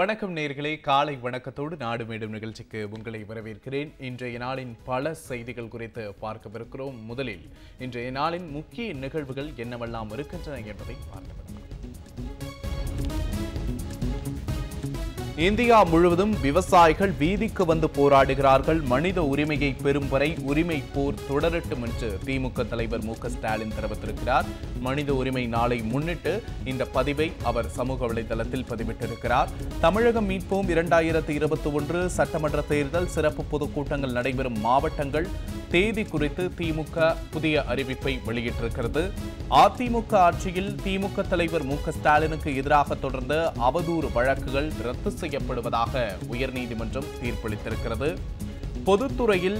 வணக்கம் நேர்களே. காலை வணக்கத்தோடு நாடு மேடும் நிகழ்ச்சிக்கு உங்களை வரவேற்கிறேன். இன்றைய நாளின் பல செய்திகள் குறித்து பார்க்கவிருக்கிறோம். முதலில் இன்றைய நாளின் முக்கிய நிகழ்வுகள் என்னவெல்லாம் இருக்கின்றன என்பதை பார்க்கப்படும் இந்தியா முழுவதும் விவசாயிகள் வீதிக்கு வந்து போராடுகிறார்கள். மனித உரிமையை பெறும் வரை உரிமை போர் தொடரட்டும் என்று திமுக தலைவர் மு ஸ்டாலின் தெரிவித்திருக்கிறார். மனித உரிமை நாளை முன்னிட்டு இந்த பதிவை அவர் சமூக வலைதளத்தில் பதிவிட்டிருக்கிறார். தமிழகம் மீட்போம் இரண்டாயிரத்தி இருபத்தி ஒன்று சட்டமன்ற தேர்தல் சிறப்பு பொதுக்கூட்டங்கள் நடைபெறும் மாவட்டங்கள். தேதி குறித்து திமுக புதிய அறிவிப்பை வெளியிட்டிருக்கிறது. அதிமுக ஆட்சியில் திமுக தலைவர் மு ஸ்டாலினுக்கு எதிராக தொடர்ந்த அவதூறு வழக்குகள் ரத்து செய்யப்படுவதாக உயர்நீதிமன்றம் தீர்ப்பளித்திருக்கிறது. பொதுத்துறையில்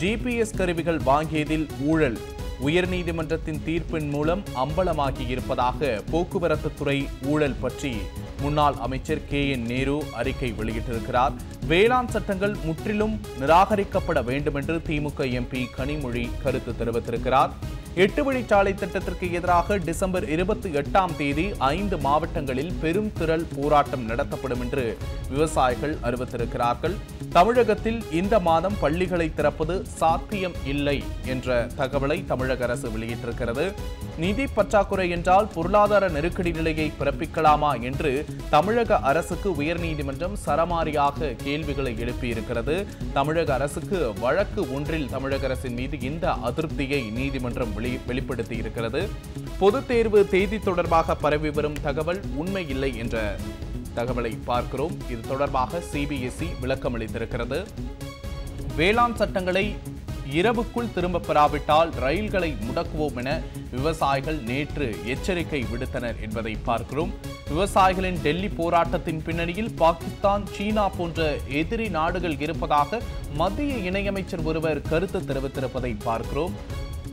ஜிபிஎஸ் கருவிகள் வாங்கியதில் ஊழல் உயர்நீதிமன்றத்தின் தீர்ப்பின் மூலம் அம்பலமாகி இருப்பதாக போக்குவரத்து துறை ஊழல் பற்றி முன்னாள் அமைச்சர் கே என் நேரு அறிக்கை வெளியிட்டிருக்கிறார். வேளாண் சட்டங்கள் முற்றிலும் நிராகரிக்கப்பட வேண்டும் என்று திமுக எம்பி கனிமொழி கருத்து தெரிவித்திருக்கிறார். எட்டு வழிச்சாலை திட்டத்திற்கு எதிராக டிசம்பர் இருபத்தி எட்டாம் தேதி ஐந்து மாவட்டங்களில் பெரும் திரள் போராட்டம் நடத்தப்படும் என்று விவசாயிகள் அறிவித்திருக்கிறார்கள். தமிழகத்தில் இந்த மாதம் பள்ளிகளை திறப்பது சாத்தியம் இல்லை என்ற தகவலை தமிழக அரசு வெளியிட்டிருக்கிறது. நிதி பற்றாக்குறை என்றால் பொருளாதார நெருக்கடி நிலையை பிறப்பிக்கலாமா என்று தமிழக அரசுக்கு உயர்நீதிமன்றம் சரமாரியாக கேள்விகளை எழுப்பியிருக்கிறது. தமிழக அரசுக்கு வழக்கு ஒன்றில் தமிழக அரசின் மீது இந்த அதிருப்தியை நீதிமன்றம் வெளி வெளிப்படுத்தி இருக்கிறது. பொதுத் தேர்வு தேதி தொடர்பாக பரவி வரும் தகவல் உண்மை இல்லை என்ற தகவலை பார்க்கிறோம். இது தொடர்பாக சிபிஎஸ்இ விளக்கம் அளித்திருக்கிறது. வேளாண் சட்டங்களை இரவுக்குள் திரும்ப பெறாவிட்டால் ரயில்களை முடக்குவோம் என விவசாயிகள் நேற்று எச்சரிக்கை விடுத்தனர் என்பதை பார்க்கிறோம். விவசாயிகளின் டெல்லி போராட்டத்தின் பின்னணியில் பாகிஸ்தான் சீனா போன்ற எதிரி நாடுகள் இருப்பதாக மத்திய இணையமைச்சர் ஒருவர் கருத்து தெரிவித்திருப்பதை பார்க்கிறோம்.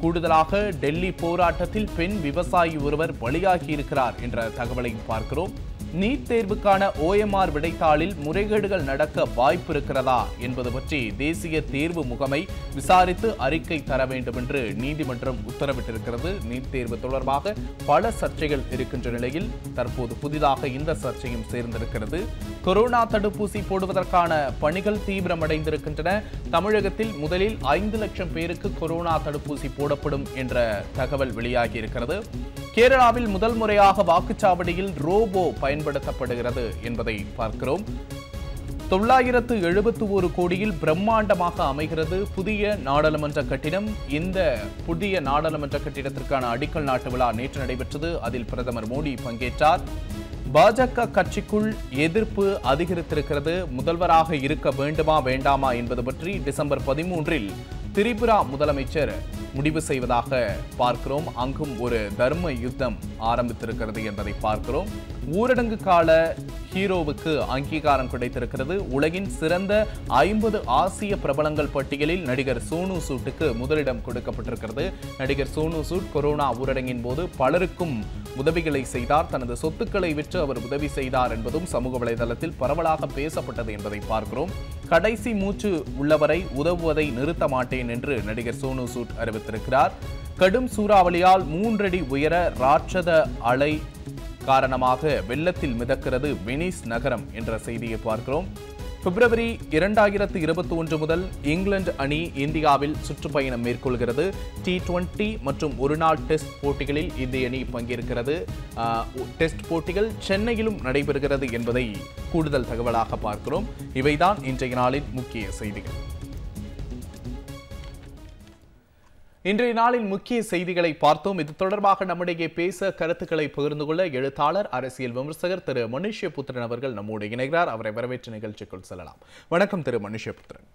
கூடுதலாக டெல்லி போராட்டத்தில் பெண் விவசாயி ஒருவர் பலியாகியிருக்கிறார் என்ற தகவலை பார்க்கிறோம். நீட் தேர்வுக்கான ஓஎம்ஆர் விடைத்தாளில் முறைகேடுகள் நடக்க வாய்ப்பு இருக்கிறதா என்பது பற்றி தேசிய தேர்வு முகமை விசாரித்து அறிக்கை தர வேண்டும் என்று நீதிமன்றம் உத்தரவிட்டிருக்கிறது. நீட் தேர்வு தொடர்பாக பல சர்ச்சைகள் இருக்கின்ற நிலையில் தற்போது புதிதாக இந்த சர்ச்சையும் சேர்ந்திருக்கிறது. கொரோனா தடுப்பூசி போடுவதற்கான பணிகள் தீவிரமடைந்திருக்கின்றன. தமிழகத்தில் முதலில் ஐந்து லட்சம் பேருக்கு கொரோனா தடுப்பூசி போடப்படும் என்ற தகவல் வெளியாகி இருக்கிறது கேரளாவில் முதல் முறையாக வாக்குச்சாவடியில் ரோபோ பயன்படுத்தப்படுகிறது என்பதை பார்க்கிறோம். தொள்ளாயிரத்து எழுபத்து ஒரு கோடியில் பிரம்மாண்டமாக அமைகிறது புதிய நாடாளுமன்ற கட்டிடம். இந்த புதிய நாடாளுமன்ற கட்டிடத்திற்கான அடிக்கல் நாட்டு விழா நேற்று நடைபெற்றது. அதில் பிரதமர் மோடி பங்கேற்றார். பாஜக கட்சிக்குள் எதிர்ப்பு அதிகரித்திருக்கிறது. முதல்வராக இருக்க வேண்டுமா வேண்டாமா என்பது பற்றி டிசம்பர் பதிமூன்றில் திரிபுரா முதலமைச்சர் முடிவு செய்வதாக பார்க்கிறோம். அங்கும் ஒரு தர்ம யுத்தம் ஆரம்பித்திருக்கிறது என்பதை பார்க்கிறோம். ஊரடங்கு கால ஹீரோவுக்கு அங்கீகாரம் கிடைத்திருக்கிறது. உலகின் சிறந்த ஐம்பது ஆசிய பிரபலங்கள் பட்டியலில் நடிகர் சோனு சூட்டுக்கு முதலிடம் கொடுக்கப்பட்டிருக்கிறது. நடிகர் சோனு சூட் கொரோனா ஊரடங்கின் போது பலருக்கும் உதவிகளை செய்தார். தனது சொத்துக்களை விற்று அவர் உதவி செய்தார் என்பதும் சமூக வலைதளத்தில் பரவலாக பேசப்பட்டது என்பதை பார்க்கிறோம். கடைசி மூச்சு உள்ளவரை உதவுவதை நிறுத்த மாட்டேன் என்று நடிகர் சோனு சூட் அறிவித்திருக்கிறார். கடும் சூறாவளியால் மூன்றடி உயர ராட்சத அலை காரணமாக வெள்ளத்தில் மிதக்கிறது வெனிஸ் நகரம் என்ற செய்தியை பார்க்கிறோம். பிப்ரவரி இரண்டாயிரத்து இருபத்தி ஒன்று முதல் இங்கிலாந்து அணி இந்தியாவில் சுற்றுப்பயணம் மேற்கொள்கிறது. டி டுவெண்டி மற்றும் ஒருநாள் டெஸ்ட் போட்டிகளில் இந்திய அணி பங்கேற்கிறது. டெஸ்ட் போட்டிகள் சென்னையிலும் நடைபெறுகிறது என்பதை கூடுதல் தகவலாக பார்க்கிறோம். இவைதான் இன்றைய நாளின் முக்கிய செய்திகள். இன்றைய நாளின் முக்கிய செய்திகளை பார்த்தோம். இது தொடர்பாக நம்முடைய பேச கருத்துக்களை பகிர்ந்து கொள்ள எழுத்தாளர் அரசியல் விமர்சகர் திரு மனுஷ்யபுத்திரன் அவர்கள் நம்மோடு இணைகிறார். அவரை வரவேற்று நிகழ்ச்சிக்குள் செல்லலாம். வணக்கம் திரு மனுஷ்யபுத்திரன்.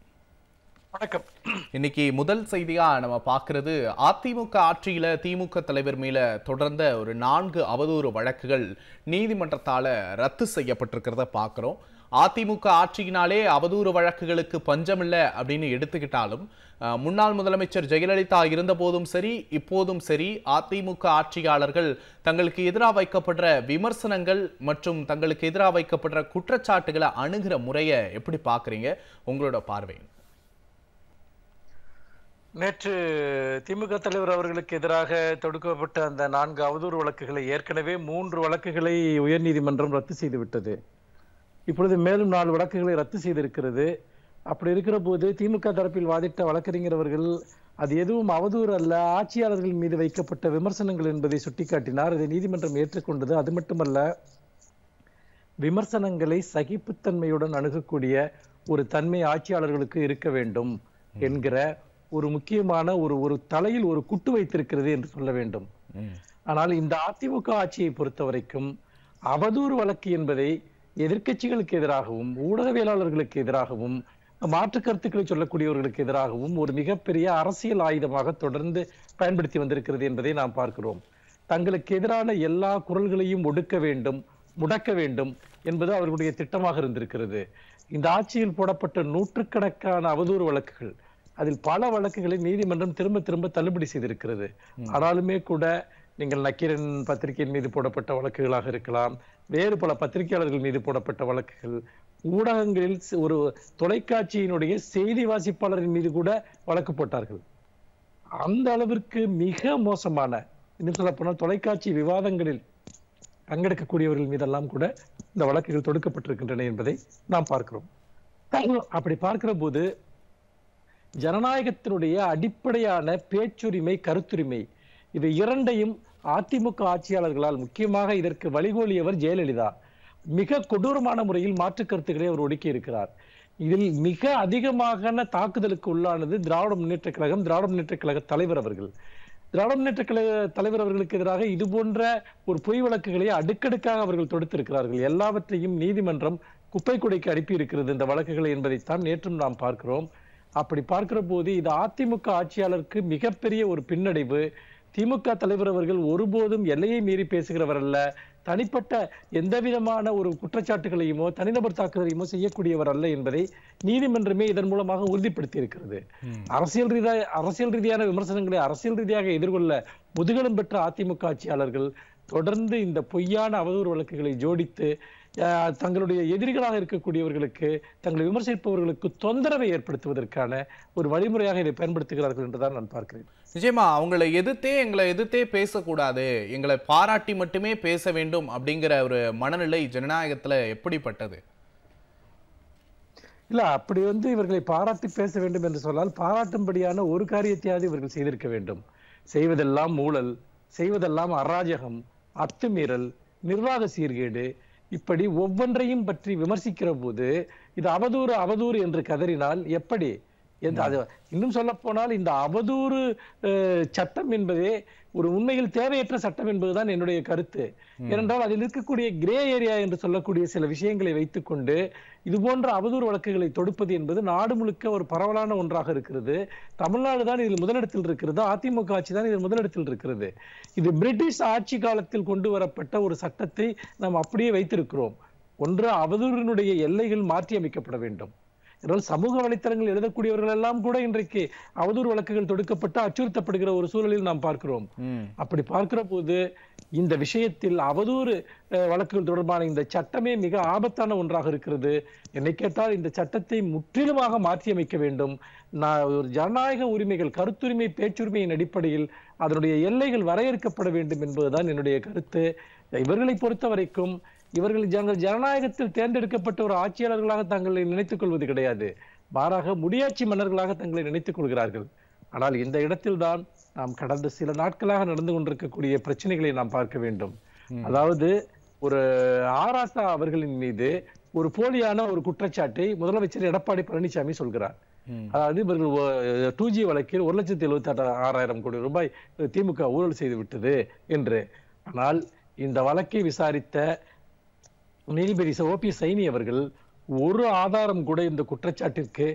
வணக்கம். இன்னைக்கு முதல் செய்தியா நம்ம பார்க்கிறது அதிமுக ஆட்சியில திமுக தலைவர் மேல தொடர்ந்த ஒரு நான்கு அவதூறு வழக்குகள் நீதிமன்றத்தால ரத்து செய்யப்பட்டிருக்கிறத பார்க்கிறோம். அதிமுக ஆட்சியினாலே அவதூறு வழக்குகளுக்கு பஞ்சமில்லை அப்படின்னு எடுத்துக்கிட்டாலும் முன்னாள் முதலமைச்சர் ஜெயலலிதா இருந்தபோதும் சரி இப்போதும் சரி அதிமுக ஆட்சியாளர்கள் தங்களுக்கு எதிராக வைக்கப்படுற விமர்சனங்கள் மற்றும் தங்களுக்கு எதிராக வைக்கப்படுற குற்றச்சாட்டுகளை அணுகிற முறையை எப்படி பார்க்குறீங்க? உங்களோட பார்வை நேற்று திமுக தலைவர் அவர்களுக்கு எதிராக தொடுக்கப்பட்ட அந்த நான்கு அவதூறு வழக்குகளை ஏற்கனவே மூன்று வழக்குகளை உயர்நீதிமன்றம் ரத்து செய்துவிட்டது. இப்பொழுது மேலும் நாலு வழக்குகளை ரத்து செய்திருக்கிறது. அப்படி இருக்கிற போது திமுக தரப்பில் வாதிட்ட வழக்கறிஞர் அவர்கள் அது எதுவும் அவதூறு அல்ல ஆட்சியாளர்கள் மீது வைக்கப்பட்ட விமர்சனங்கள் என்பதை சுட்டிக்காட்டினார். இதை நீதிமன்றம் ஏற்றுக்கொண்டது அது மட்டுமல்ல விமர்சனங்களை சகிப்புத்தன்மையுடன் அணுகக்கூடிய ஒரு தன்மை ஆட்சியாளர்களுக்கு இருக்க வேண்டும் என்கிற ஒரு முக்கியமான ஒரு ஒரு தலையில் ஒரு குட்டு வைத்திருக்கிறது என்று சொல்ல வேண்டும். ஆனால் இந்த அதிமுக ஆட்சியை பொறுத்த வரைக்கும் அவதூறு வழக்கு என்பதை எதிர்க்கட்சிகளுக்கு எதிராகவும் ஊடகவியலாளர்களுக்கு எதிராகவும் மாற்று கருத்துக்களை சொல்லக்கூடியவர்களுக்கு எதிராகவும் ஒரு மிகப்பெரிய அரசியல் ஆயுதமாக தொடர்ந்து பயன்படுத்தி வந்திருக்கிறது என்பதை நாம் பார்க்கிறோம். தங்களுக்கு எதிரான எல்லா குரல்களையும் ஒடுக்க வேண்டும் முடக்க வேண்டும் என்பது அவர்களுடைய திட்டமாக இருந்திருக்கிறது. இந்த ஆட்சியில் போடப்பட்ட நூற்றுக்கணக்கான அவதூறு வழக்குகள் அதில் பல வழக்குகளை நீதிமன்றம் திரும்ப திரும்ப தள்ளுபடி செய்திருக்கிறது. ஆனாலுமே கூட நீங்கள் நக்கீரன் பத்திரிகையின் மீது போடப்பட்ட வழக்குகளாக இருக்கலாம். வேறு பல பத்திரிகையாளர்கள் மீது போடப்பட்ட வழக்குகள். ஊடகங்களில் ஒரு தொலைக்காட்சியினுடைய செய்தி வாசிப்பாளரின் மீது கூட வழக்கு போட்டார்கள். அந்த அளவிற்கு மிக மோசமான இன்னும் சொல்ல போனால் தொலைக்காட்சி விவாதங்களில் பங்கெடுக்கக்கூடியவர்கள் மீதெல்லாம் கூட இந்த வழக்குகள் தொடுக்கப்பட்டிருக்கின்றன என்பதை நாம் பார்க்கிறோம். அப்படி பார்க்கிற போது ஜனநாயகத்தினுடைய அடிப்படையான பேச்சுரிமை கருத்துரிமை இது இரண்டையும் அதிமுக ஆட்சியாளர்களால் முக்கியமாக இதற்கு வழிகோலியவர் ஜெயலலிதா. மிக கொடூரமான முறையில் மாற்று கருத்துக்களை அவர் ஒடுக்கி இருக்கிறார். இதில் மிக அதிகமான தாக்குதலுக்கு உள்ளானது திராவிட முன்னேற்ற கழகம் திராவிட முன்னேற்ற கழக தலைவர் அவர்கள். திராவிட முன்னேற்ற கழக தலைவர் அவர்களுக்கு எதிராக இது போன்ற ஒரு பொய் வழக்குகளை அடுக்கடுக்காக அவர்கள் தொடுத்திருக்கிறார்கள். எல்லாவற்றையும் நீதிமன்றம் குப்பை குடைக்கு அனுப்பி இருக்கிறது இந்த வழக்குகளை என்பதைத்தான் நேற்றும் நாம் பார்க்கிறோம். அப்படி பார்க்கிற போது இது அதிமுக ஆட்சியாளருக்கு மிகப்பெரிய ஒரு பின்னடைவு. திமுக தலைவர் அவர்கள் ஒருபோதும் எல்லையை மீறி பேசுகிறவர் அல்ல. தனிப்பட்ட எந்த விதமான ஒரு குற்றச்சாட்டுகளையுமோ தனிநபர் தாக்குதலையுமோ செய்யக்கூடியவர் அல்ல என்பதை நீதிமன்றமே இதன் மூலமாக உறுதிப்படுத்தி இருக்கிறது அரசியல் ரீதியாக அரசியல் ரீதியான விமர்சனங்களை அரசியல் ரீதியாக எதிர்கொள்ள முதுகலம் பெற்ற அதிமுக ஆட்சியாளர்கள் தொடர்ந்து இந்த பொய்யான அவதூறு வழக்குகளை ஜோடித்து தங்களுடைய எதிரிகளாக இருக்கக்கூடியவர்களுக்கு தங்களை விமர்சிப்பவர்களுக்கு தொந்தரவை ஏற்படுத்துவதற்கான ஒரு வழிமுறையாக இதை பயன்படுத்துகிறார்கள் என்றுதான் நான் பார்க்கிறேன். நிச்சயமா அவங்களை எதிர்த்தே எங்களை எதிர்த்தே பேசக்கூடாது. எங்களை பாராட்டி மட்டுமே பேச வேண்டும் அப்படிங்கிற ஒரு மனநிலை ஜனநாயகத்துல எப்படிப்பட்டது? இல்ல அப்படி வந்து இவர்களை பாராட்டி பேச வேண்டும் என்று சொன்னால் பாராட்டும்படியான ஒரு காரியத்தையாவது இவர்கள் செய்திருக்க வேண்டும். செய்வதெல்லாம் ஊழல் செய்வதெல்லாம் அராஜகம் அத்துமீறல் நிர்வாக சீர்கேடு இப்படி ஒவ்வொன்றையும் பற்றி விமர்சிக்கிற போது இது அவதூறு அவதூறு என்று கதறினால் எப்படி? அது இன்னும் சொல்ல போனால் இந்த அவதூறு சட்டம் என்பதே ஒரு உண்மையில் தேவையற்ற சட்டம் என்பதுதான் என்னுடைய கருத்து. ஏனென்றால் அதில் இருக்கக்கூடிய கிரே ஏரியா என்று சொல்லக்கூடிய சில விஷயங்களை வைத்துக்கொண்டு இது போன்ற அவதூறு வழக்குகளை தொடுப்பது என்பது நாடு முழுக்க ஒரு பரவலான ஒன்றாக இருக்கிறது. தமிழ்நாடு தான் இதில் முதலிடத்தில் இருக்கிறது. அதிமுக ஆட்சி தான் இதில் முதலிடத்தில் இருக்கிறது. இது பிரிட்டிஷ் ஆட்சி காலத்தில் கொண்டு வரப்பட்ட ஒரு சட்டத்தை நாம் அப்படியே வைத்திருக்கிறோம். ஒன்று அவதூறினுடைய எல்லைகள் மாற்றி அமைக்கப்பட வேண்டும். என்றால் சமூக வலைத்தளங்கள் எழுதக்கூடியவர்கள் எல்லாம் கூட இன்றைக்கு அவதூறு வழக்குகள் தொடுக்கப்பட்டு அச்சுறுத்தப்படுகிற ஒரு சூழலில் நாம் பார்க்கிறோம். அப்படி பார்க்கிற போது இந்த விஷயத்தில் அவதூறு வழக்குகள் தொடர்பான இந்த சட்டமே மிக ஆபத்தான ஒன்றாக இருக்கிறது. என்னை கேட்டால் இந்த சட்டத்தை முற்றிலுமாக மாற்றியமைக்க வேண்டும். நான் ஒரு ஜனநாயக உரிமைகள் கருத்துரிமை பேச்சுரிமையின் அடிப்படையில் அதனுடைய எல்லைகள் வரையறுக்கப்பட வேண்டும் என்பதுதான் என்னுடைய கருத்து. இவர்களை பொறுத்த வரைக்கும் இவர்கள் ஜன ஜனநாயகத்தில் தேர்ந்தெடுக்கப்பட்ட ஒரு ஆட்சியாளர்களாக தங்களை நினைத்துக் கொள்வது கிடையாது. மாறாக முடியாட்சி மன்னர்களாக தங்களை நினைத்துக் கொள்கிறார்கள். ஆனால் இந்த இடத்தில்தான் நாம் கடந்த சில நாட்களாக நடந்து கொண்டிருக்கக்கூடிய பிரச்சனைகளை நாம் பார்க்க வேண்டும். அதாவது ஒரு ஆராசா அவர்களின் மீது ஒரு போலியான ஒரு குற்றச்சாட்டை முதலமைச்சர் எடப்பாடி பழனிசாமி சொல்கிறார். அதாவது இவர்கள் டூ ஜி வழக்கில் ஒரு லட்சத்தி எழுபத்தி ஆறாயிரம் கோடி ரூபாய் திமுக ஊழல் செய்து விட்டது என்று. ஆனால் இந்த வழக்கை விசாரித்த நீதிபதி ஓபி சைனி அவர்கள் ஒரு ஆதாரம் கூட இந்த குற்றச்சாட்டிற்கு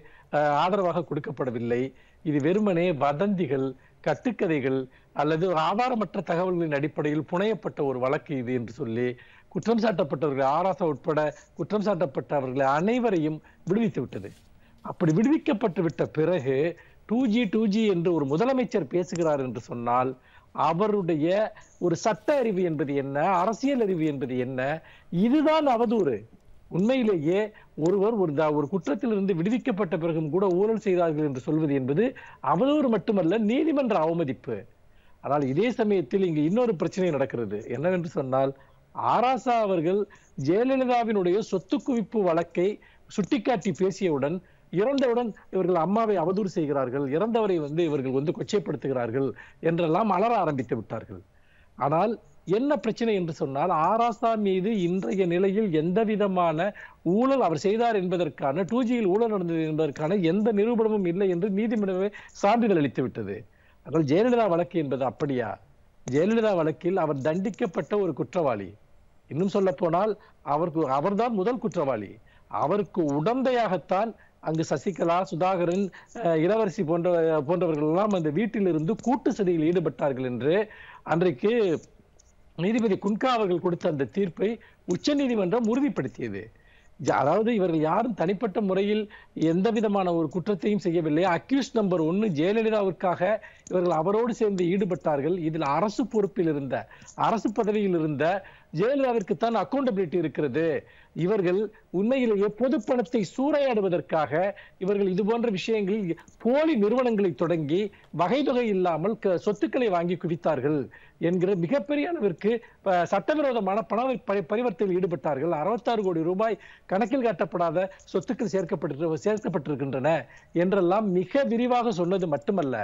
ஆதரவாக கொடுக்கப்படவில்லை. இது வெறுமனே வதந்திகள் கட்டுக்கதைகள் அல்லது ஆதாரமற்ற தகவல்களின் அடிப்படையில் புனையப்பட்ட ஒரு வழக்கு இது என்று சொல்லி குற்றம் சாட்டப்பட்டவர்கள் ஆராசா உட்பட குற்றம் சாட்டப்பட்டவர்களை அனைவரையும் விடுவித்து விட்டது. அப்படி விடுவிக்கப்பட்டு விட்ட பிறகு டூ ஜி டூ ஜி என்று ஒரு முதலமைச்சர் பேசுகிறார் என்று சொன்னால் அவருடைய ஒரு சட்ட அறிவு என்பது என்ன அரசியல் அறிவு என்பது என்ன இதுதான் அவதூறு. உண்மையிலேயே ஒருவர் ஒரு த- ஒரு குற்றத்திலிருந்து விடுவிக்கப்பட்ட பிறகும் கூட ஊழல் செய்தார்கள் என்று சொல்வது என்பது அவதூறு மட்டுமல்ல நீதிமன்ற அவமதிப்பு. ஆனால் இதே சமயத்தில் இங்கு இன்னொரு பிரச்சனை நடக்கிறது. என்னவென்று சொன்னால் ஆராசா அவர்கள் ஜெயலலிதாவினுடைய சொத்து குவிப்பு வழக்கை சுட்டிக்காட்டி பேசியவுடன் இறந்தவுடன் இவர்கள் அம்மாவை அவதூறு செய்கிறார்கள் இறந்தவரை வந்து இவர்கள் வந்து கொச்சைப்படுத்துகிறார்கள் என்றெல்லாம் அலற ஆரம்பித்து விட்டார்கள். ஆனால் என்ன பிரச்சனை என்று சொன்னால் ஆராசா மீது இன்றைய நிலையில் எந்த விதமான ஊழல் அவர் செய்தார் என்பதற்கான டூ ஜியில் ஊழல் நடந்தது என்பதற்கான எந்த நிரூபணமும் இல்லை என்று நீதிமன்றமே சான்றிதழ் அளித்து விட்டது. அதனால் ஜெயலலிதா வழக்கு என்பது அப்படியா? ஜெயலலிதா வழக்கில் அவர் தண்டிக்கப்பட்ட ஒரு குற்றவாளி. இன்னும் சொல்ல போனால் அவருக்கு அவர்தான் முதல் குற்றவாளி. அவருக்கு உடந்தையாகத்தான் அங்கு சசிகலா சுதாகரன் இளவரசி போன்ற போன்றவர்கள் எல்லாம் அந்த வீட்டிலிருந்து கூட்டு சதியில் ஈடுபட்டார்கள் என்று அன்றைக்கு நீதிபதி குன்கா அவர்கள் கொடுத்த அந்த தீர்ப்பை உச்சநீதிமன்றம் உறுதிப்படுத்தியது. அதாவது இவர்கள் யாரும் தனிப்பட்ட முறையில் எந்த விதமான ஒரு குற்றத்தையும் செய்யவில்லை. அக்யூஸ் நம்பர் ஒன்னு ஜெயலலிதாவிற்காக இவர்கள் அவரோடு சேர்ந்து ஈடுபட்டார்கள். இதில் அரசு பொறுப்பில் இருந்த அரசு பதவியில் இருந்த ஜெயலலிதாவிற்கு தான் அக்கௌண்டபிலிட்டி இருக்கிறது. இவர்கள் உண்மையிலேயே பொது பணத்தை சூறையாடுவதற்காக இவர்கள் இது போன்ற விஷயங்களில் போலி நிறுவனங்களை தொடங்கி வகை தொகை இல்லாமல் க- சொத்துக்களை வாங்கி குவித்தார்கள் என்கிற மிகப்பெரிய அளவிற்கு சட்டவிரோதமான பண பரிவர்த்தனையில் ஈடுபட்டார்கள். அறுபத்தாறு கோடி ரூபாய் கணக்கில் காட்டப்படாத சொத்துக்கள் சேர்க்கப்பட்டு சேர்க்கப்பட்டிருக்கின்றன என்றெல்லாம் மிக விரிவாக சொன்னது மட்டுமல்ல.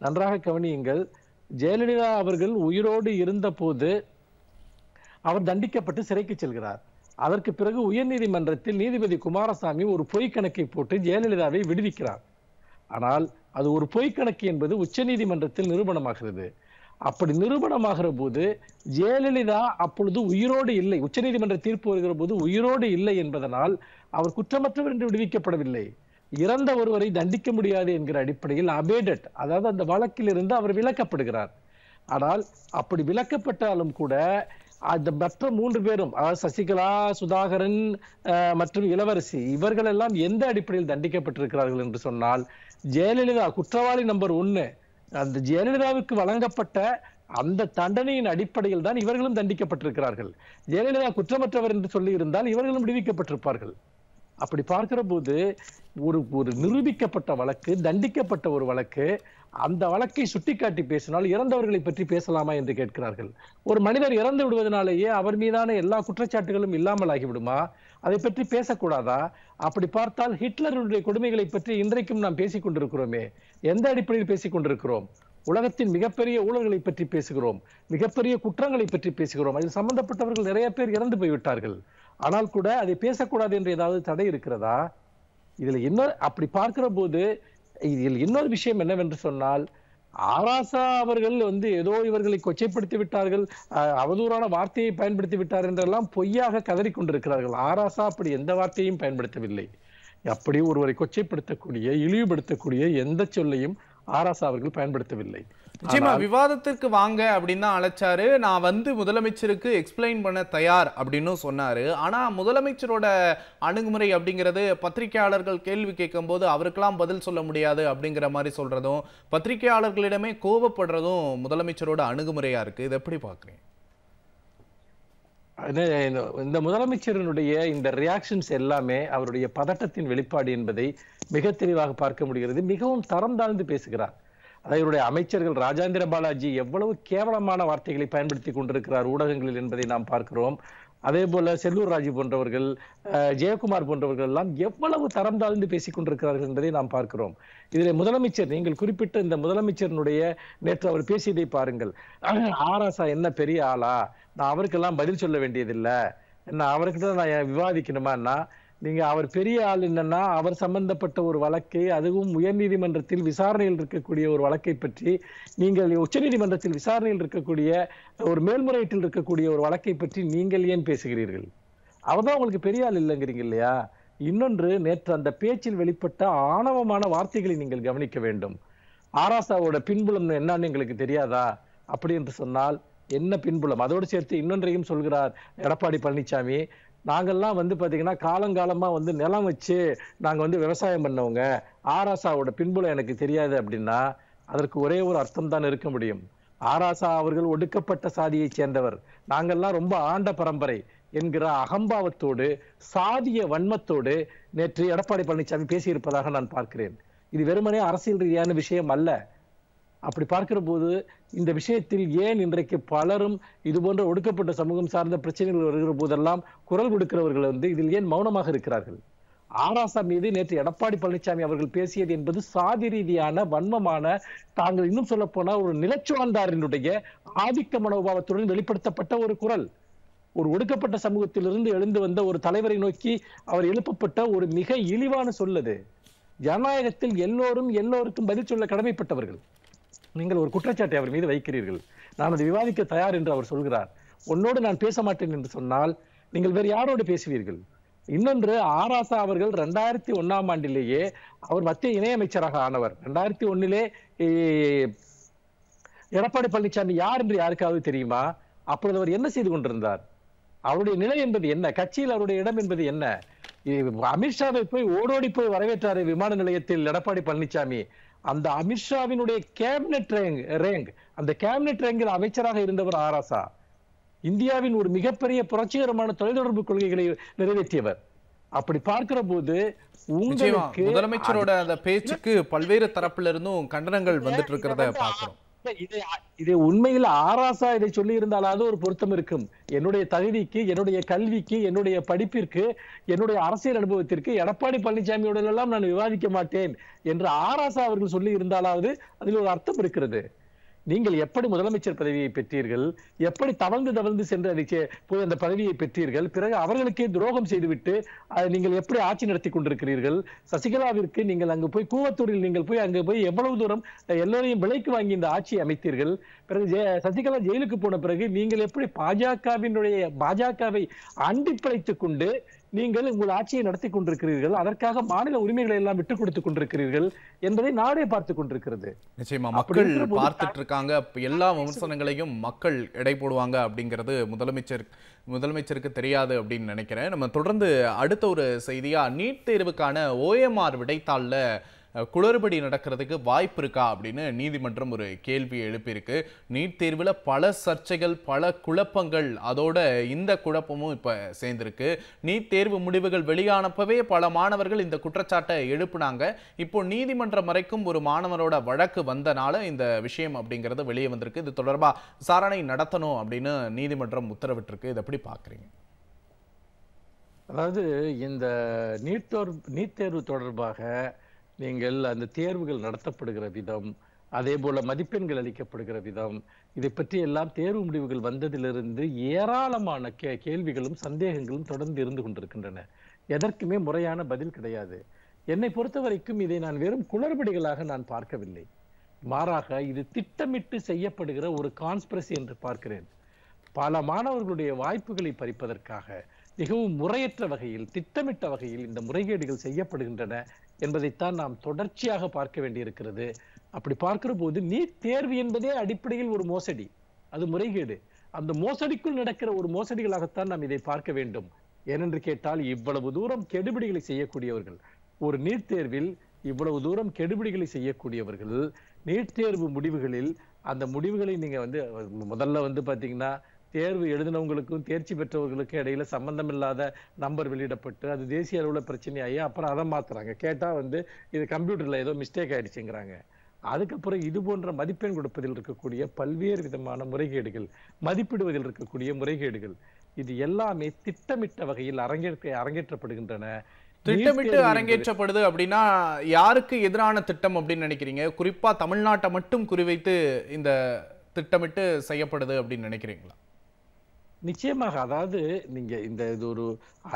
நன்றாக கவனியுங்கள் ஜெயலலிதா அவர்கள் உயிரோடு இருந்தபோது அவர் தண்டிக்கப்பட்டு சிறைக்கு செல்கிறார். அதற்கு பிறகு உயர்நீதிமன்றத்தில் நீதிபதி குமாரசாமி ஒரு பொய் கணக்கை போட்டு ஜெயலலிதாவை விடுவிக்கிறார். ஆனால் அது ஒரு பொய் கணக்கு என்பது உச்சநீதிமன்றத்தில் நிரூபணமாகிறது. அப்படி நிரூபணமாகிற போது ஜெயலலிதா அப்பொழுது உயிரோடு இல்லை. உச்சநீதிமன்ற தீர்ப்பு வருகிற போது உயிரோடு இல்லை என்பதனால் அவர் குற்றமற்றவர் என்று விடுவிக்கப்படவில்லை. இறந்த ஒருவரை தண்டிக்க முடியாது என்கிற அடிப்படையில் அபேடட் அதாவது அந்த வழக்கில் இருந்து அவர் விலக்கப்படுகிறார். ஆனால் அப்படி விலக்கப்பட்டாலும் கூட அந்த மற்ற மூன்று பேரும் அதாவது சசிகலா சுதாகரன் அஹ், மற்றும் இளவரசி இவர்கள் எல்லாம் எந்த அடிப்படையில் தண்டிக்கப்பட்டிருக்கிறார்கள் என்று சொன்னால் ஜெயலலிதா குற்றவாளி நம்பர் ஒன்னு. அந்த ஜெயலலிதாவுக்கு வழங்கப்பட்ட அந்த தண்டனையின் அடிப்படையில் தான் இவர்களும் தண்டிக்கப்பட்டிருக்கிறார்கள். ஜெயலலிதா குற்றமற்றவர் என்று சொல்லி இருந்தால் இவர்களும் விடுவிக்கப்பட்டிருப்பார்கள். அப்படி பார்க்கிற போது ஒரு ஒரு நிரூபிக்கப்பட்ட வழக்கு தண்டிக்கப்பட்ட ஒரு வழக்கு அந்த வழக்கை சுட்டிக்காட்டி பேசினால் இறந்தவர்களை பற்றி பேசலாமா என்று கேட்கிறார்கள். ஒரு மனிதர் இறந்து விடுவதனாலேயே அவர் மீதான எல்லா குற்றச்சாட்டுகளும் இல்லாமல் ஆகிவிடுமா? அதை பற்றி பேசக்கூடாதா? அப்படி பார்த்தால் ஹிட்லருடைய கொடுமைகளை பற்றி இன்றைக்கும் நாம் பேசிக் கொண்டிருக்கிறோமே. எந்த அடிப்படையில் பேசிக் கொண்டிருக்கிறோம்? உலகத்தின் மிகப்பெரிய ஊழல்களை பற்றி பேசுகிறோம். மிகப்பெரிய குற்றங்களை பற்றி பேசுகிறோம். அதில் சம்பந்தப்பட்டவர்கள் நிறைய பேர் இறந்து போய்விட்டார்கள். ஆனால் கூட அதை பேசக்கூடாது என்று ஏதாவது தடை இருக்கிறதா? இதில் இன்னொரு அப்படி பார்க்கிற போது இதில் இன்னொரு விஷயம் என்னவென்று சொன்னால் ஆராசா அவர்கள் வந்து ஏதோ இவர்களை கொச்சைப்படுத்தி விட்டார்கள் அவதூறான வார்த்தையை பயன்படுத்தி விட்டார் என்றெல்லாம் பொய்யாக கதறி கொண்டிருக்கிறார்கள் ஆராசா அப்படி எந்த வார்த்தையும் பயன்படுத்தவில்லை. அப்படி ஒருவரை கொச்சைப்படுத்தக்கூடிய இழிவுபடுத்தக்கூடிய எந்த சொல்லையும் ஆராசா அவர்கள் பயன்படுத்தவில்லை. நிச்சயமா விவாதத்திற்கு வாங்க அப்படின்னு தான் அழைச்சாரு. நான் வந்து முதலமைச்சருக்கு எக்ஸ்பிளைன் பண்ண தயார் அப்படின்னு சொன்னாரு. ஆனா முதலமைச்சரோட அணுகுமுறை அப்படிங்கிறது பத்திரிகையாளர்கள் கேள்வி கேட்கும்போது அவருக்கெல்லாம் பதில் சொல்ல முடியாது அப்படிங்கிற மாதிரி சொல்றதும் பத்திரிகையாளர்களிடமே கோபப்படுறதும் முதலமைச்சரோட அணுகுமுறையா இருக்கு. இதை எப்படி இந்த- இந்த முதலமைச்சரினுடைய இந்த ரியாக்ஷன்ஸ் எல்லாமே அவருடைய பதட்டத்தின் வெளிப்பாடு என்பதை மிக தெளிவாக பார்க்க முடிகிறது. மிகவும் தரம் தாழ்ந்து பேசுகிறார். அதாவது இவருடைய அமைச்சர்கள் ராஜேந்திர பாலாஜி எவ்வளவு கேவலமான வார்த்தைகளை பயன்படுத்தி கொண்டிருக்கிறார் ஊடகங்களில் என்பதை நாம் பார்க்கிறோம். அதே போல செல்லூர் ராஜு போன்றவர்கள் ஜெயக்குமார் போன்றவர்கள் எல்லாம் எவ்வளவு தரம் தாழ்ந்து பேசிக் கொண்டிருக்கிறார்கள் என்பதை நாம் பார்க்கிறோம். இதில் முதலமைச்சர் நீங்கள் குறிப்பிட்ட இந்த முதலமைச்சரினுடைய நேற்று அவர் பேசியதை பாருங்கள். ஆராசா என்ன பெரிய ஆளா? நான் அவருக்கெல்லாம் பதில் சொல்ல வேண்டியதில்லை. என்ன அவர்கிட்ட நான் விவாதிக்கணுமான்னா நீங்க அவர் பெரிய ஆள் என்னன்னா அவர் சம்பந்தப்பட்ட ஒரு வழக்கை அதுவும் உயர்நீதிமன்றத்தில் விசாரணையில் இருக்கக்கூடிய ஒரு வழக்கை பற்றி நீங்கள் உச்சநீதிமன்றத்தில் விசாரணையில் இருக்கக்கூடிய ஒரு மேல்முறையீட்டில் இருக்கக்கூடிய ஒரு வழக்கை பற்றி நீங்கள் ஏன் பேசுகிறீர்கள்? அவதான் உங்களுக்கு பெரிய ஆள் இல்லைங்கிறீங்க இல்லையா? இன்னொன்று நேற்று அந்த பேச்சில் வெளிப்பட்ட ஆணவமான வார்த்தைகளை நீங்கள் கவனிக்க வேண்டும். ஆராசாவோட பின்புலம் என்னன்னு எங்களுக்கு தெரியாதா? அப்படி என்று சொன்னால் என்ன பின்புலம்? அதோடு சேர்த்து இன்னொன்றையும் சொல்கிறார் எடப்பாடி பழனிசாமி நாங்கள்லாம் வந்து பார்த்தீங்கன்னா காலங்காலமாக வந்து நிலம் வச்சு நாங்கள் வந்து விவசாயம் பண்ணவங்க. ஆராசாவோட பின்புலம் எனக்கு தெரியாது அப்படின்னா அதற்கு ஒரே ஒரு அர்த்தம் தான் இருக்க முடியும். ஆராசா அவர்கள் ஒடுக்கப்பட்ட சாதியைச் சேர்ந்தவர். நாங்கெல்லாம் ரொம்ப ஆண்ட பரம்பரை என்கிற அகம்பாவத்தோடு சாதிய வன்மத்தோடு நேற்று எடப்பாடி பழனிசாமி பேசியிருப்பதாக நான் பார்க்கிறேன். இது வெறுமனே அரசியல் ரீதியான விஷயம் அல்ல. அப்படி பார்க்கிற போது இந்த விஷயத்தில் ஏன் இன்றைக்கு பலரும் இது போன்ற ஒடுக்கப்பட்ட சமூகம் சார்ந்த பிரச்சனைகள் வருகிற போதெல்லாம் குரல் கொடுக்கிறவர்கள் வந்து இதில் ஏன் மௌனமாக இருக்கிறார்கள்? ஆராசா மீது நேற்று எடப்பாடி பழனிசாமி அவர்கள் பேசியது என்பது சாதி ரீதியான வன்மமான தாங்கள் இன்னும் சொல்ல போனா ஒரு நிலச்சுவாந்தாரினுடைய ஆதிக்க மனோபாவத்துடன் வெளிப்படுத்தப்பட்ட ஒரு குரல். ஒரு ஒடுக்கப்பட்ட சமூகத்திலிருந்து எழுந்து வந்த ஒரு தலைவரை நோக்கி அவர் எழுப்பப்பட்ட ஒரு மிக இழிவான சொல்லது. ஜனநாயகத்தில் எல்லோரும் எல்லோருக்கும் பதில் சொல்ல கடமைப்பட்டவர்கள். நீங்கள் ஒரு குற்றச்சாட்டை அவர் மீது வைக்கிறீர்கள். நான் அதை விவாதிக்க தயார் என்று அவர் சொல்கிறார். உன்னோடு நான் பேச மாட்டேன் என்று சொன்னால் நீங்கள் வேறு யாரோடு பேசுவீர்கள்? இன்னொன்று ஆராசா அவர்கள் ரெண்டாயிரத்தி ஒண்ணாம் ஆண்டிலேயே அவர் மத்திய இணையமைச்சராக ஆனவர். ரெண்டாயிரத்தி ஒன்னிலே எடப்பாடி பழனிசாமி யார் என்று யாருக்காவது தெரியுமா? அப்பொழுது அவர் என்ன செய்து கொண்டிருந்தார்? அவருடைய நிலை என்பது என்ன? கட்சியில் அவருடைய இடம் என்பது என்ன? அமித்ஷாவை போய் ஓடோடி போய் வரவேற்றாரு விமான நிலையத்தில் எடப்பாடி பழனிசாமி. அந்த அமித்ஷாவினுடைய கேபினெட் ரேங்க் ரேங்க் அந்த கேபினெட் ரேங்கில் அமைச்சராக இருந்தவர் ஆராசா இந்தியாவின் ஒரு மிகப்பெரிய புரட்சிகரமான தொலைத்தொடர்பு கொள்கைகளை நிறைவேற்றியவர். அப்படி பார்க்கிற போது உங்களுக்கு முதலமைச்சரோட அந்த பேச்சுக்கு பல்வேறு தரப்புல இருந்தும் கண்டனங்கள் வந்துட்டு இருக்கிறத பாக்குறோம் இது இது உண்மையில் ஆராசா இதை சொல்லி இருந்தாலாவது ஒரு பொருத்தம் இருக்கும். என்னுடைய தகுதிக்கு என்னுடைய கல்விக்கு என்னுடைய படிப்பிற்கு என்னுடைய அரசியல் அனுபவத்திற்கு எடப்பாடி பழனிசாமியோட எல்லாம் நான் விவாதிக்க மாட்டேன் என்று ஆராசா அவர்கள் சொல்லி இருந்தாலாவது அதில் ஒரு அர்த்தம் இருக்கிறது. நீங்கள் எப்படி முதலமைச்சர் பதவியை பெற்றீர்கள்? எப்படி தவழ்ந்து தவழ்ந்து சென்று அதை போய் அந்த பதவியை பெற்றீர்கள்? பிறகு அவர்களுக்கே துரோகம் செய்துவிட்டு நீங்கள் எப்படி ஆட்சி நடத்தி கொண்டிருக்கிறீர்கள்? சசிகலாவிற்கு நீங்கள் அங்கு போய் கூவத்தூரில் நீங்கள் போய் அங்கு போய் எவ்வளவு தூரம் எல்லோரையும் விலைக்கு வாங்கி இந்த ஆட்சியை அமைத்தீர்கள்? பிறகு சசிகலா ஜெயிலுக்கு போன பிறகு நீங்கள் எப்படி பாஜகவினுடைய பாஜகவை அண்டிப்படைத்துக் கொண்டு நீங்கள் உங்கள் ஆட்சியை நடத்தி கொண்டிருக்கிறீர்கள் அதற்காக மாநில உரிமைகளை எல்லாம் விட்டுக் கொடுத்துக் கொண்டிருக்கிறீர்கள் என்பதை நாடே பார்த்துக் கொண்டிருக்கிறது. நிச்சயமா மக்கள் பார்த்துட்டு இருக்காங்க எல்லா விமர்சனங்களையும் மக்கள் எடை போடுவாங்க அப்படிங்கிறது முதலமைச்சர் முதலமைச்சருக்கு தெரியாது அப்படின்னு நினைக்கிறேன். நம்ம தொடர்ந்து அடுத்த ஒரு செய்தியா நீட் தேர்வுக்கான ஓஎம்ஆர் விடைத்தாள்ல குளறுபடி நடக்கிறதுக்கு வாய்ப்பு இருக்கா அப்படின்னு நீதிமன்றம் ஒரு கேள்வி எழுப்பியிருக்கு. நீட் தேர்வில் பல சர்ச்சைகள் பல குழப்பங்கள் அதோட இந்த குழப்பமும் இப்போ சேர்ந்திருக்கு. நீட் தேர்வு முடிவுகள் வெளியானப்பவே பல மாணவர்கள் இந்த குற்றச்சாட்டை எழுப்புனாங்க. இப்போ நீதிமன்றம் வரைக்கும் ஒரு மாணவரோட வழக்கு வந்தனால இந்த விஷயம் அப்படிங்கிறது வெளியே வந்திருக்கு. இது தொடர்பாக விசாரணை நடத்தணும் அப்படின்னு நீதிமன்றம் உத்தரவிட்டிருக்கு. இதை எப்படி பார்க்குறீங்க அதாவது இந்த நீட் தேர்வு நீட் தேர்வு தொடர்பாக நீங்கள் அந்த தேர்வுகள் நடத்தப்படுகிற விதம் அதே போல மதிப்பெண்கள் அளிக்கப்படுகிற விதம் இதை பற்றி எல்லாம் தேர்வு முடிவுகள் வந்ததிலிருந்து ஏராளமான கே கேள்விகளும் சந்தேகங்களும் தொடர்ந்து இருந்து கொண்டிருக்கின்றன. எதற்குமே முறையான பதில் கிடையாது. என்னை பொறுத்த வரைக்கும் இதை நான் வெறும் குளறுபடிகளாக நான் பார்க்கவில்லை. மாறாக இது திட்டமிட்டு செய்யப்படுகிற ஒரு கான்ஸ்பிரசி என்று பார்க்கிறேன். பல மாணவர்களுடைய வாய்ப்புகளை பறிப்பதற்காக மிகவும் முறையற்ற வகையில் திட்டமிட்ட வகையில் இந்த முறைகேடுகள் செய்யப்படுகின்றன என்பதைத்தான் நாம் தொடர்ச்சியாக பார்க்க வேண்டியிருக்கிறது. அப்படி பார்க்கிற போது நீட் தேர்வு என்பதே அடிப்படையில் ஒரு மோசடி. அது முறைகேடு. அந்த மோசடிக்குள் நடக்கிற ஒரு மோசடிகளாகத்தான் நாம் இதை பார்க்க வேண்டும். ஏனென்று கேட்டால் இவ்வளவு தூரம் கெடுபிடிகளை செய்யக்கூடியவர்கள் ஒரு நீட் தேர்வில் இவ்வளவு தூரம் கெடுபிடிகளை செய்யக்கூடியவர்கள் நீட் தேர்வு முடிவுகளில் அந்த முடிவுகளை நீங்க வந்து முதல்ல வந்து பாத்தீங்கன்னா தேர்வு எழுதினவங்களுக்கும் தேர்ச்சி பெற்றவர்களுக்கும் இடையில சம்பந்தம் இல்லாத நம்பர் வெளியிடப்பட்டு அது தேசிய அளவுல பிரச்சனையாகி அப்புறம் அதை மாத்துறாங்க. கேட்டா வந்து இது கம்ப்யூட்டர்ல ஏதோ மிஸ்டேக் ஆயிடுச்சுங்கிறாங்க. அதுக்கப்புறம் இது போன்ற மதிப்பெண் கொடுப்பதில் இருக்கக்கூடிய பல்வேறு விதமான முறைகேடுகள் மதிப்பிடுவதில் இருக்கக்கூடிய முறைகேடுகள் இது எல்லாமே திட்டமிட்ட வகையில் அரங்கேற்க அரங்கேற்றப்படுகின்றன. திட்டமிட்டு அரங்கேற்றப்படுது அப்படின்னா யாருக்கு எதிரான திட்டம் அப்படின்னு நினைக்கிறீங்க? குறிப்பா தமிழ்நாட்டை மட்டும் குறிவைத்து இந்த திட்டமிட்டு செய்யப்படுது அப்படின்னு நினைக்கிறீங்களா? நிச்சயமாக அதாவது நீங்க இந்த இது ஒரு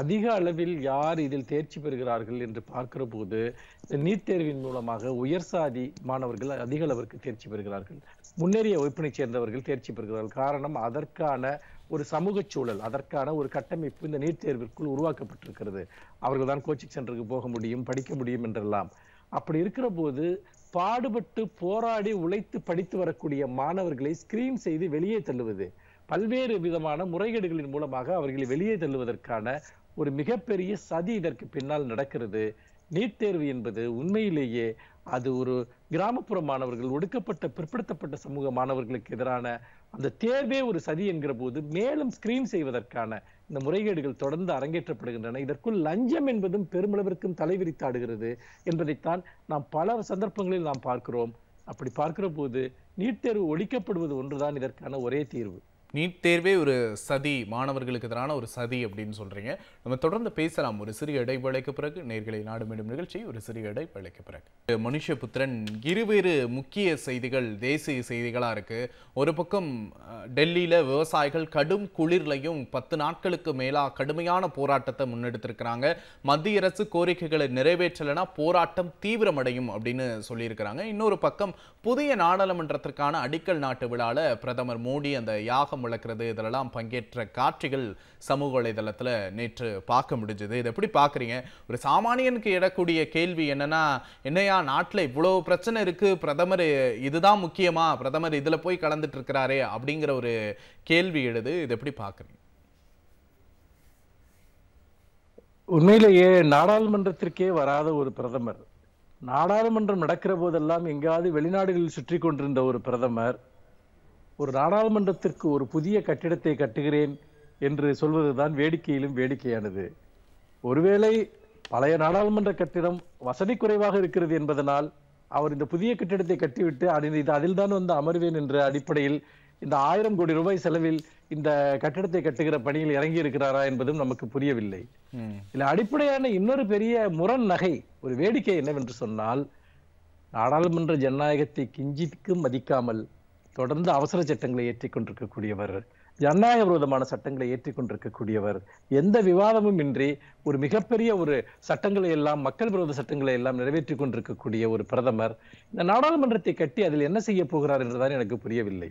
அதிக அளவில் யார் இதில் தேர்ச்சி பெறுகிறார்கள் என்று பார்க்கிற போது இந்த நீட் தேர்வின் மூலமாக உயர் சாதி மாணவர்கள் அதிக அளவிற்கு தேர்ச்சி பெறுகிறார்கள். முன்னேறிய வகுப்பினை சேர்ந்தவர்கள் தேர்ச்சி பெறுகிறார்கள். காரணம் அதற்கான ஒரு சமூக சூழல் அதற்கான ஒரு கட்டமைப்பு இந்த நீட் தேர்விற்குள் உருவாக்கப்பட்டிருக்கிறது. அவர்கள் தான் கோச்சிங் சென்டருக்கு போக முடியும் படிக்க முடியும் என்றெல்லாம். அப்படி இருக்கிற போது பாடுபட்டு போராடி உழைத்து படித்து வரக்கூடிய மாணவர்களை ஸ்கிரீன் செய்து வெளியே தள்ளுவது பல்வேறு விதமான முறைகேடுகளின் மூலமாக அவர்களை வெளியே தள்ளுவதற்கான ஒரு மிகப்பெரிய சதி இதற்கு பின்னால் நடக்கிறது. நீட் தேர்வு என்பது உண்மையிலேயே அது ஒரு கிராமப்புற மாணவர்கள் ஒடுக்கப்பட்ட பிற்படுத்தப்பட்ட சமூக மாணவர்களுக்கு எதிரான அந்த தேர்வே ஒரு சதி என்கிற போது மேலும் ஸ்கிரீன் செய்வதற்கான இந்த முறைகேடுகள் தொடர்ந்து அரங்கேற்றப்படுகின்றன. இதற்குள் லஞ்சம் என்பதும் பெருமளவிற்கும் தலைவிரித்தாடுகிறது என்பதைத்தான் நாம் பல சந்தர்ப்பங்களில் நாம் பார்க்கிறோம். அப்படி பார்க்கிற போது நீட் தேர்வு ஒழிக்கப்படுவது ஒன்றுதான் இதற்கான ஒரே தீர்வு. நீட் தேர்வே ஒரு சதி மாணவர்களுக்கு எதிரான ஒரு சதி அப்படின்னு சொல்கிறீங்க நம்ம தொடர்ந்து பேசலாம். ஒரு சிறிய இடைவேளைக்கு பிறகு நேர்களை நாடு மீண்டும் நிகழ்ச்சி ஒரு சிறிய இடைவேளைக்கு பிறகு. மனுஷபுத்திரன் இருவேறு முக்கிய செய்திகள் தேசிய செய்திகளாக இருக்குது ஒரு பக்கம் டெல்லியில் விவசாயிகள் கடும் குளிர்லையும் பத்து நாட்களுக்கு மேலாக கடுமையான போராட்டத்தை முன்னெடுத்திருக்கிறாங்க. மத்திய அரசு கோரிக்கைகளை நிறைவேற்றலைன்னா போராட்டம் தீவிரமடையும் அப்படின்னு சொல்லியிருக்கிறாங்க. இன்னொரு பக்கம் புதிய நாடாளுமன்றத்திற்கான அடிக்கல் நாட்டு விழாவில் பிரதமர் மோடி அந்த யாகம் விளக்குறது இதிலெல்லாம் பங்கேற்ற காட்சிகள் சமூக வலைதளத்துல நேற்று பார்க்க முடிஞ்சது. இதை எப்படி பார்க்குறீங்க? ஒரு சாமானியனுக்கு இடக்கூடிய கேள்வி என்னன்னா என்னையா நாட்டுல இவ்வளவு பிரச்சனை இருக்கு பிரதமர் இதுதான் முக்கியமா பிரதமர் இதுல போய் கலந்துட்டு இருக்கிறாரே அப்படிங்கிற ஒரு கேள்வி எழுது. இது எப்படி பார்க்குறீங்க? உண்மையிலேயே நாடாளுமன்றத்திற்கே வராத ஒரு பிரதமர். நாடாளுமன்றம் நடக்கிற போதெல்லாம் எங்காவது வெளிநாடுகளில் சுற்றி கொண்டிருந்த ஒரு பிரதமர் ஒரு நாடாளுமன்றத்திற்கு ஒரு புதிய கட்டிடத்தை கட்டுகிறேன் என்று சொல்வதுதான் வேடிக்கையிலும் வேடிக்கையானது. ஒருவேளை பழைய நாடாளுமன்ற கட்டிடம் வசதி குறைவாக இருக்கிறது என்பதனால் அவர் இந்த புதிய கட்டிடத்தை கட்டிவிட்டு அதில் இது அதில்தான் வந்து அமர்வேன் என்ற அடிப்படையில் இந்த ஆயிரம் கோடி ரூபாய் செலவில் இந்த கட்டிடத்தை கட்டுகிற பணியில் இறங்கி இருக்கிறாரா என்பதும் நமக்கு புரியவில்லை. ம். இதுல அடிப்படையான இன்னொரு பெரிய முரண் நகை ஒரு வேடிக்கை என்னவென்று சொன்னால் நாடாளுமன்ற ஜனநாயகத்தை கிஞ்சிக்கும் மதிக்காமல் தொடர்ந்து அவசர சட்டங்களை ஏற்றிக் கொண்டிருக்கக்கூடியவர் ஜனநாயக விரோதமான சட்டங்களை ஏற்றிக்கொண்டிருக்கக்கூடியவர் எந்த விவாதமும் இன்றி ஒரு மிகப்பெரிய ஒரு சட்டங்களை எல்லாம் மக்கள் விரோத சட்டங்களை எல்லாம் நிறைவேற்றிக் கொண்டிருக்கக்கூடிய ஒரு பிரதமர் இந்த நாடாளுமன்றத்தை கட்டி அதில் என்ன செய்ய போகிறார் என்றுதான் எனக்கு புரியவில்லை.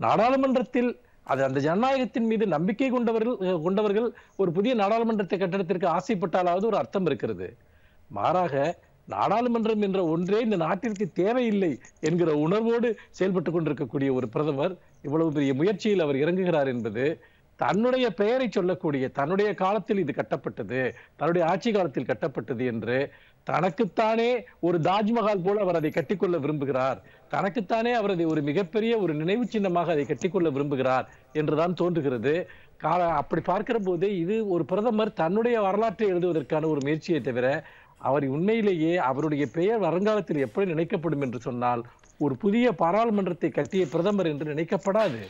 நாடாளுமன்றத்தில் அது அந்த ஜனநாயகத்தின் மீது நம்பிக்கை கொண்டவர்கள் கொண்டவர்கள் ஒரு புதிய நாடாளுமன்றத்தை கட்டடத்திற்கு ஆசைப்பட்டாலாவது ஒரு அர்த்தம் இருக்கிறது. மாறாக நாடாளுமன்றம் என்ற ஒன்றே இந்த நாட்டிற்கு தேவையில்லை என்கிற உணர்வோடு செயல்பட்டு கொண்டிருக்கக்கூடிய ஒரு பிரதமர் இவ்வளவு பெரிய முயற்சியில் அவர் இறங்குகிறார் என்பது தன்னுடைய பெயரை சொல்லக்கூடிய தன்னுடைய காலத்தில் இது கட்டப்பட்டது தன்னுடைய ஆட்சி காலத்தில் கட்டப்பட்டது என்று தனக்குத்தானே ஒரு தாஜ்மஹால் போல அவர் அதை கட்டிக்கொள்ள விரும்புகிறார். தனக்குத்தானே அவர் அதை ஒரு மிகப்பெரிய ஒரு நினைவு சின்னமாக அதை கட்டிக்கொள்ள விரும்புகிறார் என்றுதான் தோன்றுகிறது. கால அப்படி பார்க்கிற போது இது ஒரு பிரதமர் தன்னுடைய வரலாற்றை எழுதுவதற்கான ஒரு முயற்சியை தவிர அவர் உண்மையிலேயே அவருடைய பெயர் வருங்காலத்தில் எப்படி நினைக்கப்படும் என்று சொன்னால் ஒரு புதிய பாராளுமன்றத்தை கட்டிய பிரதமர் என்று நினைக்கப்படாது.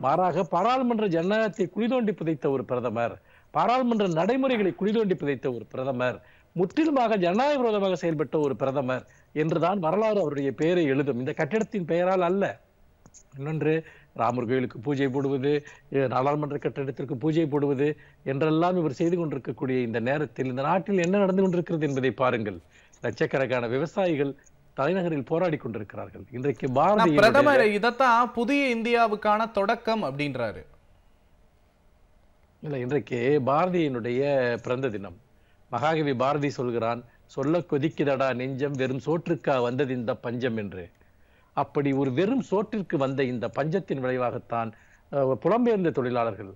மாறாக பாராளுமன்ற ஜனநாயகத்தை குளிதோண்டி புதைத்த ஒரு பிரதமர் பாராளுமன்ற நடைமுறைகளை குளிதோண்டி புதைத்த ஒரு பிரதமர் முற்றிலுமாக ஜனநாயக விரோதமாக செயல்பட்ட ஒரு பிரதமர் என்றுதான் வரலாறு அவருடைய பெயரை எழுதும். இந்த கட்டிடத்தின் பெயரால் அல்ல. இன்னொன்று ராமர் கோயிலுக்கு பூஜை போடுவது நாடாளுமன்ற கட்டிடத்திற்கு பூஜை போடுவது என்றெல்லாம் இவர் செய்து கொண்டிருக்கக்கூடிய இந்த நேரத்தில் இந்த நாட்டில் என்ன நடந்து கொண்டிருக்கிறது என்பதை பாருங்கள். லட்சக்கணக்கான விவசாயிகள் தலைநகரில் போராடி கொண்டிருக்கிறார்கள். இன்றைக்கு பாரதிய பிரதமர் இதைத்தான் புதிய இந்தியாவுக்கான தொடக்கம் அப்படின்றாரு. இல்ல இன்றைக்கு பாரதியினுடைய பிறந்த தினம். மகாகவி பாரதி சொல்கிறான் சொல்ல கொதிக்குதடா நெஞ்சம் வெறும் சோற்றுக்கா வந்தது இந்த பஞ்சம் என்று. அப்படி ஒரு வெறும் சோற்றிற்கு வந்த இந்த பஞ்சத்தின் விளைவாகத்தான் புலம்பெயர்ந்த தொழிலாளர்கள்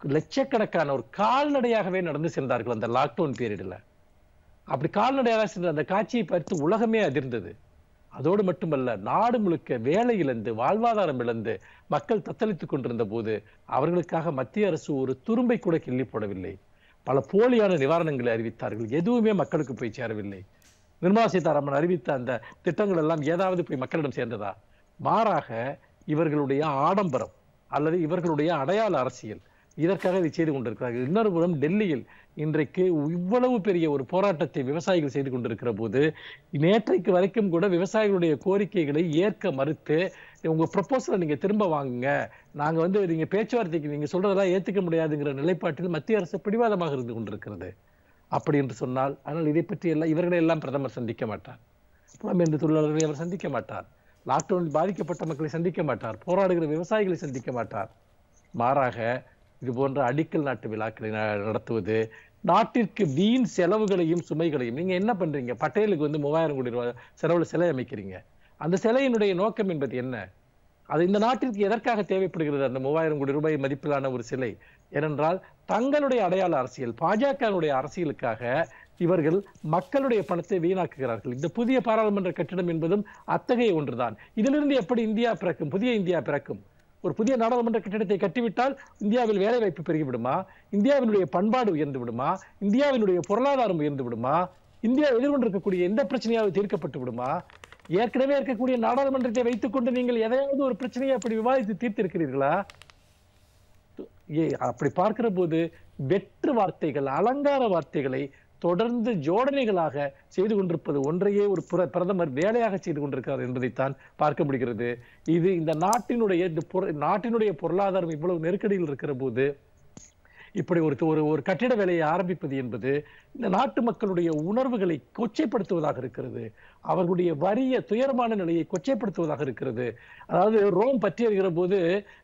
லட்சக்கணக்கான ஒரு கால்நடையாகவே நடந்து சென்றார்கள் அந்த லாக்டவுன் பீரியட்ல அப்படி கால்நடையாக சென்ற அந்த காட்சியை பார்த்து உலகமே அதிர்ந்தது. அதோடு மட்டுமல்ல நாடு முழுக்க வேலை இழந்து வாழ்வாதாரம் இழந்து மக்கள் தத்தளித்துக் கொண்டிருந்த போது அவர்களுக்காக மத்திய அரசு ஒரு துரும்பை கூட கிள்ளி போடவில்லை. பல போலியான நிவாரணங்களை அறிவித்தார்கள். எதுவுமே மக்களுக்கு போய் சேரவில்லை. நிர்மலா சீதாராமன் அறிவித்த அந்த திட்டங்கள் எல்லாம் ஏதாவது போய் மக்களிடம் சேர்ந்ததா? மாறாக இவர்களுடைய ஆடம்பரம் அல்லது இவர்களுடைய அடையாள அரசியல் இதற்காக இதை செய்து கொண்டிருக்கிறார்கள். இன்னொரு புறம் டெல்லியில் இன்றைக்கு இவ்வளவு பெரிய ஒரு போராட்டத்தை விவசாயிகள் செய்து கொண்டிருக்கிற போது நேற்றைக்கு வரைக்கும் கூட விவசாயிகளுடைய கோரிக்கைகளை ஏற்க மறுத்து உங்க ப்ரப்போசலை நீங்க திரும்ப வாங்குங்க. நாங்க வந்து நீங்க பேச்சுவார்த்தைக்கு நீங்க சொல்றதெல்லாம் ஏத்துக்க முடியாதுங்கிற நிலைப்பாட்டில் மத்திய அரசு பிடிவாதமாக இருந்து கொண்டிருக்கிறது. அப்படி என்று சொன்னால் ஆனால் இதை பற்றி எல்லாம் இவர்களை எல்லாம் பிரதமர் சந்திக்க மாட்டார். புலம்பெயர்ந்த தொழிலாளர்களை அவர் சந்திக்க மாட்டார். லாக்டவுனில் பாதிக்கப்பட்ட மக்களை சந்திக்க மாட்டார். போராடுகிற விவசாயிகளை சந்திக்க மாட்டார். மாறாக இது போன்ற அடிக்கல் நாட்டு விழாக்களை நடத்துவது நாட்டிற்கு வீண் செலவுகளையும் சுமைகளையும் நீங்க என்ன பண்றீங்க? பட்டேலுக்கு வந்து மூவாயிரம் கோடி ரூபாய் செலவுல சிலை அமைக்கிறீங்க. அந்த சிலையினுடைய நோக்கம் என்பது என்ன? அது இந்த நாட்டிற்கு எதற்காக தேவைப்படுகிறது? அந்த மூவாயிரம் கோடி ரூபாய் மதிப்பிலான ஒரு சிலை. ஏனென்றால் தங்களுடைய அடையாள அரசியல் பாஜகவுடைய அரசியலுக்காக இவர்கள் மக்களுடைய பணத்தை வீணாக்குகிறார்கள். இந்த புதிய பாராளுமன்ற கட்டிடம் என்பதும் அத்தகைய ஒன்றுதான். இதிலிருந்து எப்படி இந்தியா பிறக்கும்? புதிய இந்தியா பிறக்கும்? ஒரு புதிய நாடாளுமன்ற கட்டிடத்தை கட்டிவிட்டால் இந்தியாவில் வேலை வாய்ப்பு பெருகிவிடுமா? இந்தியாவினுடைய பண்பாடு உயர்ந்து விடுமா? இந்தியாவினுடைய பொருளாதாரம் உயர்ந்து விடுமா? இந்தியா எதிர்கொண்டிருக்கக்கூடிய எந்த பிரச்சனையாவது தீர்க்கப்பட்டு விடுமா? ஏற்கனவே இருக்கக்கூடிய நாடாளுமன்றத்தை வைத்துக்கொண்டு நீங்கள் எதையாவது ஒரு பிரச்சனையை அப்படி விவாதித்து தீர்த்திருக்கிறீர்களா? அப்படி பார்க்கிற போது வெற்று வார்த்தைகள் அலங்கார வார்த்தைகளை தொடர்ந்து ஜோடனைகளாக செய்து கொண்டிருப்பது ஒன்றையே ஒரு பிரதமர் வேலையாக செய்து கொண்டிருக்கிறார் என்பதைத்தான் பார்க்க முடிகிறது. இது இந்த நாட்டினுடைய இந்த நாட்டினுடைய பொருளாதாரம் இவ்வளவு நெருக்கடியில் இருக்கிற போது இப்படி ஒரு ஒரு ஒரு கட்டிட வேலையை ஆரம்பிப்பது என்பது இந்த நாட்டு மக்களுடைய உணர்வுகளை கொச்சைப்படுத்துவதாக இருக்கிறது. அவர்களுடைய வறிய துயரமான நிலையை கொச்சைப்படுத்துவதாக இருக்கிறது. அதாவது ரோம் பற்றி அறிகிற போது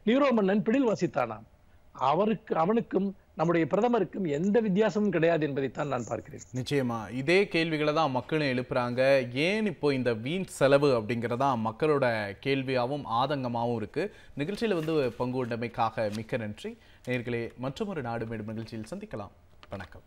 நீரோ மன்னன் பிடில் வாசித்தானாம் அவருக்கு அவனுக்கும் நம்முடைய பிரதமருக்கும் எந்த வித்தியாசமும் கிடையாது என்பதைத்தான் நான் பார்க்கிறேன். நிச்சயமா. இதே கேள்விகளை தான் மக்களும் எழுப்புறாங்க. ஏன் இப்போ இந்த வீண் செலவு அப்படிங்கிறதா மக்களோட கேள்வியாகவும் ஆதங்கமாகவும் இருக்கு. நிகழ்ச்சியில் வந்து பங்கு கொண்டமைக்காக மிக்க நன்றி. நேர்களே மற்றொரு நாடு மேடும் நிகழ்ச்சியில் சந்திக்கலாம். வணக்கம்.